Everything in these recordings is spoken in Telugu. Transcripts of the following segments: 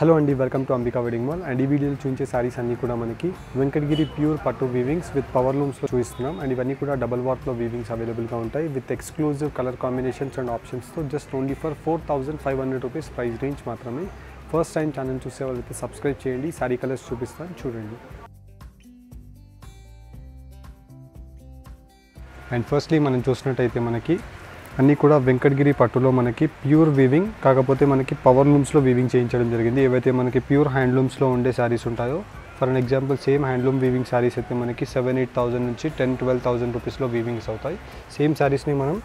హలో అండి welcome to Ambika wedding mall and ఈ వీడియోలో చూపించే శారీస్ అన్నీ కూడా మనకి వెంకటగిరి ప్యూర్ పట్టు వీవింగ్స్ విత్ పవర్ లూమ్స్లో చూపిస్తున్నాం. అండ్ ఇవన్నీ కూడా డబల్ వార్ప్లో వీవింగ్స్ అవైలబుల్గా ఉంటాయి. With exclusive colour combinations and ఆప్షన్స్తో just only for four thousand five hundred rupees price range మాత్రమే. ఫస్ట్ టైం ఛానల్ చూసే వాళ్ళైతే సబ్స్క్రైబ్ చేయండి. శారీ కలర్స్ చూపిస్తాను. చూడండి. అండ్ ఫస్ట్లీ మనం చూసినట్టయితే మనకి అన్నీ కూడా వెంకటగిరి పట్టులో మనకి ప్యూర్ వీవింగ్ కాకపోతే మనకి పవర్ లూమ్స్లో వీవింగ్ చేయించడం జరిగింది. ఏవైతే మనకి ప్యూర్ హ్యాండ్లూమ్స్లో ఉండే శారీస్ ఉంటాయో for an example same handloom weaving saris అయితే మనకి సెవెన్ ఎయిట్ థౌసండ్ నుంచి టెన్ ట్వెల్వ్ థౌసండ్ రూపీస్లో వీవింగ్స్ అవుతాయి. సేమ్ శారీస్ని మనం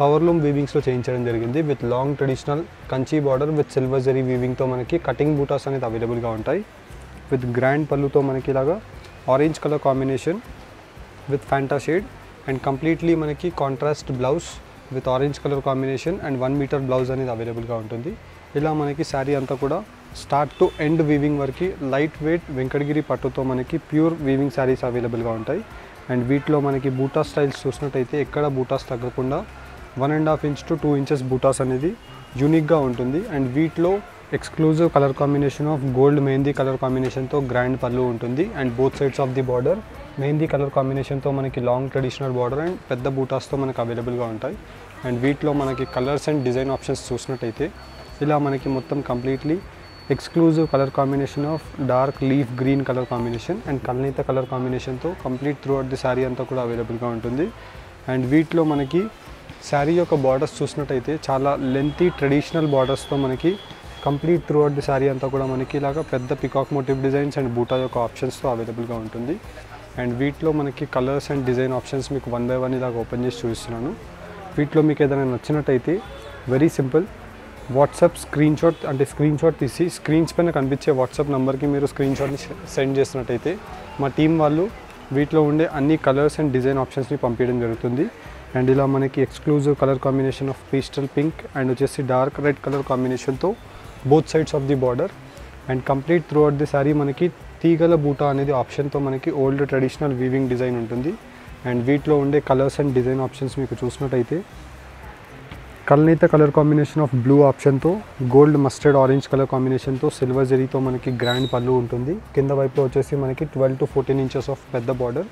పవర్ లూమ్ వీవింగ్స్లో చేయించడం జరిగింది. With long traditional Kanchi border with silver zari వీవింగ్తో మనకి కటింగ్ బూటాస్ అనేది అవైలబుల్గా ఉంటాయి. విత్ గ్రాండ్ పళ్ళుతో మనకి ఇలాగా orange colour combination with Fanta shade and completely మనకి contrast blouse with orange colour combination and one metre blouse అనేది అవైలబుల్గా ఉంటుంది. ఇలా మనకి శారీ అంతా కూడా స్టార్ట్ టు ఎండ్ వీవింగ్ వరకు లైట్ వెయిట్ వెంకటగిరి పట్టుతో మనకి ప్యూర్ వీవింగ్ శారీస్ అవైలబుల్గా ఉంటాయి. అండ్ వీటిలో మనకి బూటా స్టైల్స్ చూసినట్టయితే ఎక్కడ బూటాస్ తగ్గకుండా one and half inch to two inches buttas అనేది యూనిక్గా ఉంటుంది. అండ్ వీటిలో exclusive colour combination of gold mehendi colour కాంబినేషన్తో గ్రాండ్ పళ్ళు ఉంటుంది. And both sides of the border mehendi colour కాంబినేషన్తో మనకి లాంగ్ ట్రెడిషనల్ బార్డర్ అండ్ పెద్ద బూటాస్తో మనకి అవైలబుల్గా ఉంటాయి. అండ్ వీటిలో మనకి కలర్స్ అండ్ డిజైన్ ఆప్షన్స్ చూసినట్టయితే ఇలా మనకి మొత్తం completely exclusive colour combination of dark leaf green colour combination and కల్నీత colour కాంబినేషన్తో complete throughout the sari అంతా కూడా అవైలబుల్గా ఉంటుంది. అండ్ వీటిలో మనకి శారీ యొక్క బార్డర్స్ చూసినట్టయితే చాలా లెంతీ ట్రెడిషనల్ బార్డర్స్తో మనకి complete throughout the sari అంతా కూడా మనకి ఇలాగ పెద్ద పికాక్ మోటివ్ డిజైన్స్ అండ్ బూటా యొక్క ఆప్షన్స్తో అవైలబుల్గా ఉంటుంది. అండ్ వీటిలో మనకి కలర్స్ అండ్ డిజైన్ ఆప్షన్స్ మీకు వన్ బై వన్ ఇలాగ ఓపెన్ చేసి చూపిస్తున్నాను. వీటిలో మీకు ఏదైనా నచ్చినట్టయితే very simple WhatsApp screenshot అంటే స్క్రీన్ షాట్ తీసి స్క్రీన్స్ పైన కనిపించే వాట్సాప్ నెంబర్కి మీరు స్క్రీన్ షాట్ని సెండ్ చేసినట్టయితే మా టీం వాళ్ళు వీటిలో ఉండే అన్ని కలర్స్ అండ్ డిజైన్ ఆప్షన్స్ని పంపించడం జరుగుతుంది. అండ్ ఇలా మనకి exclusive colour combination of pastel pink and వచ్చేసి డార్క్ రెడ్ కలర్ కాంబినేషన్తో both sides of the border. And complete throughout the sari మనకి తీగల బూటా అనేది ఆప్షన్తో మనకి ఓల్డ్ ట్రెడిషనల్ వీవింగ్ డిజైన్ ఉంటుంది. అండ్ వీటిలో ఉండే కలర్స్ అండ్ డిజైన్ ఆప్షన్స్ మీకు చూసినట్టయితే కల్నేత కలర్ కాంబినేషన్ ఆఫ్ బ్లూ ఆప్షన్తో గోల్డ్ మస్టర్డ్ ఆరెంజ్ కలర్ కాంబినేషన్తో సిల్వర్ జరీతో మనకి గ్రాండ్ పళ్ళు ఉంటుంది. కింద వైపులో వచ్చేసి మనకి twelve to fourteen inches of పెద్ద బార్డర్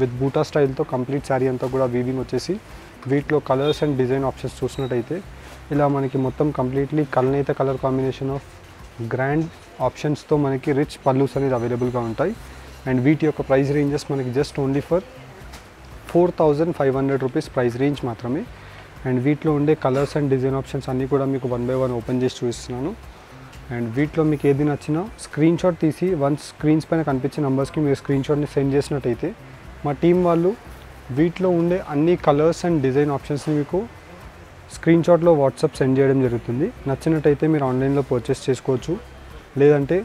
విత్ బూటా స్టైల్తో కంప్లీట్ శారీ అంతా కూడా వీవింగ్ వచ్చేసి వీటిలో కలర్స్ అండ్ డిజైన్ ఆప్షన్స్ చూసినట్టయితే ఇలా మనకి మొత్తం కంప్లీట్లీ కల్నేత కలర్ కాంబినేషన్ ఆఫ్ గ్రాండ్ ఆప్షన్స్తో మనకి రిచ్ పల్లూస్ అనేది అవైలబుల్గా ఉంటాయి. అండ్ వీటి యొక్క ప్రైస్ రేంజెస్ మనకి just only for four thousand five hundred rupees price range మాత్రమే. అండ్ వీటిలో ఉండే కలర్స్ అండ్ డిజైన్ ఆప్షన్స్ అన్నీ కూడా మీకు వన్ బై వన్ ఓపెన్ చేసి చూపిస్తున్నాను. అండ్ వీటిలో మీకు ఏది నచ్చినా స్క్రీన్ షాట్ తీసి వన్ స్క్రీన్స్ పైన కనిపించే నెంబర్స్కి మీరు స్క్రీన్ షాట్ని సెండ్ చేసినట్టయితే మా టీం వాళ్ళు వీటిలో ఉండే అన్ని కలర్స్ అండ్ డిజైన్ ఆప్షన్స్ని మీకు స్క్రీన్ షాట్లో వాట్సాప్ సెండ్ చేయడం జరుగుతుంది. నచ్చినట్టయితే మీరు ఆన్లైన్లో పర్చేస్ చేసుకోవచ్చు. లేదంటే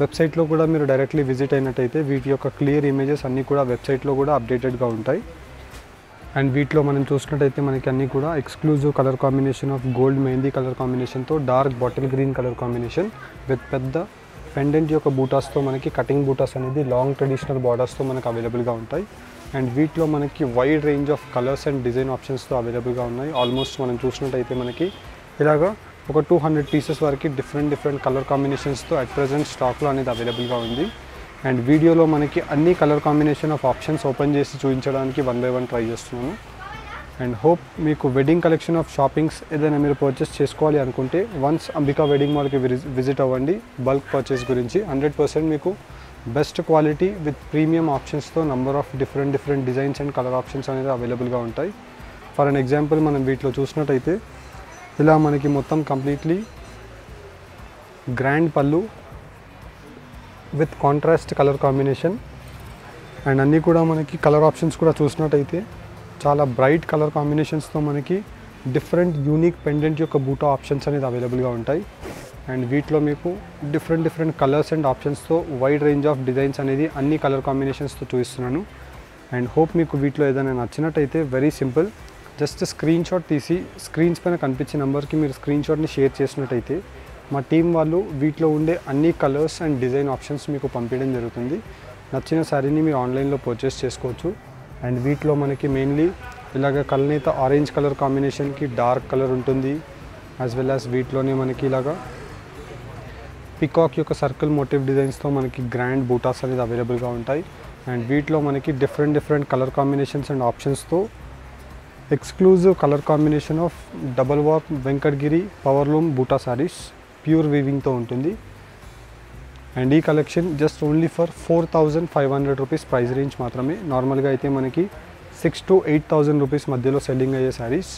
వెబ్సైట్లో కూడా మీరు డైరెక్ట్లీ విజిట్ అయినట్టయితే వీటి యొక్క క్లియర్ ఇమేజెస్ అన్నీ కూడా వెబ్సైట్లో కూడా అప్డేటెడ్గా ఉంటాయి. అండ్ వీటిలో మనం చూసినట్టయితే మనకి అన్నీ కూడా exclusive colour combination of gold mehendi colour కాంబినేషన్తో dark bottle green colour combination with పెద్ద పెండెంట్ యొక్క బూటాస్తో మనకి కటింగ్ బూటాస్ అనేది లాంగ్ ట్రెడిషనల్ బార్డర్స్తో మనకి అవైలబుల్గా ఉంటాయి. అండ్ వీటిలో మనకి wide range of colours and design ఆప్షన్స్తో అవైలబుల్గా ఉన్నాయి. ఆల్మోస్ట్ మనం చూసినట్టయితే మనకి ఇలాగా ఒక టూ హండ్రెడ్ పీసెస్ వరకు డిఫరెంట్ డిఫరెంట్ కలర్ కాంబినేషన్స్తో అట్ ప్రజెంట్ స్టాక్లో అనేది అవైలబుల్గా ఉంది. అండ్ వీడియోలో మనకి అన్ని colour combination of options open చేసి చూపించడానికి వన్ బై వన్ ట్రై చేస్తున్నాను. అండ్ హోప్ మీకు వెడ్డింగ్ కలెక్షన్ ఆఫ్ షాపింగ్స్ ఏదైనా మీరు పర్చేస్ చేసుకోవాలి అనుకుంటే వన్స్ అంబికా వెడ్డింగ్ మాల్కి విజిట్ అవ్వండి. బల్క్ పర్చేస్ గురించి హండ్రెడ్ పర్సెంట్ మీకు best quality with premium ఆప్షన్స్తో number of different different designs and colour options అనేది అవైలబుల్గా ఉంటాయి. ఫర్ అన్ ఎగ్జాంపుల్ మనం వీటిలో చూసినట్టయితే ఇలా మనకి మొత్తం completely grand pallu with contrast colour combination and అన్నీ కూడా మనకి కలర్ ఆప్షన్స్ కూడా చూసినట్టయితే చాలా బ్రైట్ కలర్ కాంబినేషన్స్తో మనకి డిఫరెంట్ యూనిక్ పెండెంట్ యొక్క బూటా ఆప్షన్స్ అనేది అవైలబుల్గా ఉంటాయి. అండ్ వీటిలో మీకు డిఫరెంట్ డిఫరెంట్ కలర్స్ అండ్ ఆప్షన్స్తో వైడ్ రేంజ్ ఆఫ్ డిజైన్స్ అనేది అన్ని కలర్ కాంబినేషన్స్తో చూపిస్తున్నాను. అండ్ హోప్ మీకు వీటిలో ఏదైనా నచ్చినట్టయితే very simple just screenshot తీసి స్క్రీన్స్ పైన కనిపించే నెంబర్కి మీరు స్క్రీన్ షాట్ని షేర్ చేసినట్టయితే మా టీం వాళ్ళు వీటిలో ఉండే అన్ని కలర్స్ అండ్ డిజైన్ ఆప్షన్స్ మీకు పంపించడం జరుగుతుంది. నచ్చిన శారీని మీరు ఆన్లైన్లో పర్చేస్ చేసుకోవచ్చు. అండ్ వీటిలో మనకి మెయిన్లీ ఇలాగ కలనేత ఆరెంజ్ కలర్ కాంబినేషన్కి డార్క్ కలర్ ఉంటుంది. యాజ్ వెల్ యాజ్ వీటిలోనే మనకి ఇలాగా పికాక్ యొక్క సర్కిల్ మోటివ్ డిజైన్స్తో మనకి గ్రాండ్ బూటాస్ అనేది అవైలబుల్గా ఉంటాయి. అండ్ వీటిలో మనకి different different colour combinations and ఆప్షన్స్తో exclusive colour combination of double walk Venkatagiri powerloom బూటా సారీస్ ప్యూర్ వీవింగ్తో ఉంటుంది. అండ్ ఈ collection just only for four thousand five hundred rupees price range మాత్రమే. నార్మల్గా అయితే మనకి six to eight thousand rupees మధ్యలో సెల్లింగ్ అయ్యే saris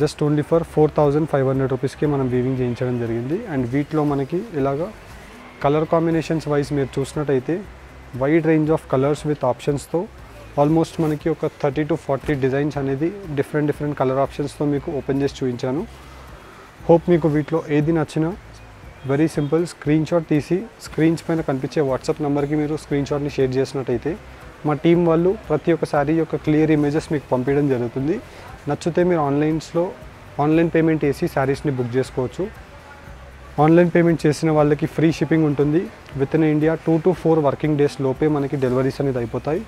just only for four thousand five hundred రూపీస్కి మనం వీవింగ్ చేయించడం జరిగింది. అండ్ వీటిలో మనకి ఇలాగా కలర్ కాంబినేషన్స్ వైజ్ మీరు చూసినట్టయితే wide range of colours with ఆప్షన్స్తో almost మనకి ఒక థర్టీ టు ఫార్టీ డిజైన్స్ అనేది డిఫరెంట్ డిఫరెంట్ కలర్ ఆప్షన్స్తో మీకు ఓపెన్ చేసి చూపించాను. హోప్ మీకు వీటిలో ఏది నచ్చినా వెరీ సింపుల్ స్క్రీన్ షాట్ తీసి స్క్రీన్స్ పైన కనిపించే వాట్సాప్ నెంబర్కి మీరు స్క్రీన్ షాట్ని షేర్ చేసినట్టయితే మా టీం వాళ్ళు ప్రతి ఒక్క శారీ యొక్క క్లియర్ ఇమేజెస్ మీకు పంపించడం జరుగుతుంది. నచ్చితే మీరు ఆన్లైన్స్లో ఆన్లైన్ పేమెంట్ వేసి శారీస్ని బుక్ చేసుకోవచ్చు. ఆన్లైన్ పేమెంట్ చేసిన వాళ్ళకి ఫ్రీ షిప్పింగ్ ఉంటుంది. With in India two to four working days లోపే మనకి డెలివరీస్ అనేది అయిపోతాయి.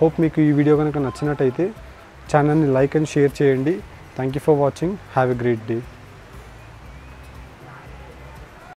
హోప్ మీకు ఈ వీడియో కనుక నచ్చినట్టయితే ఛానల్ని లైక్ అండ్ షేర్ చేయండి. Thank you for watching have a great day